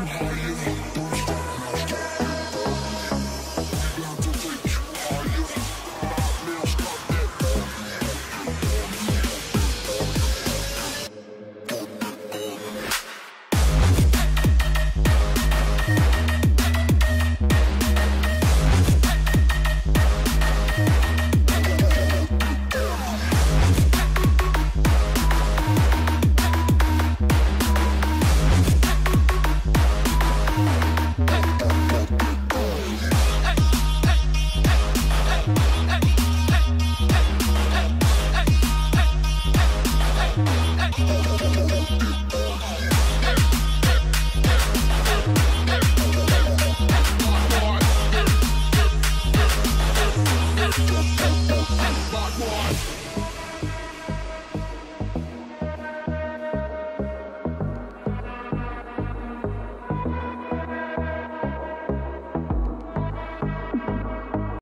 you.